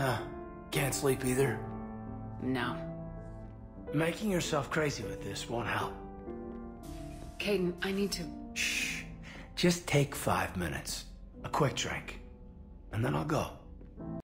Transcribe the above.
can't sleep either? No. Making yourself crazy with this won't help. Kaidan, I need to... Shh. Just take five minutes. A quick drink. And then I'll go.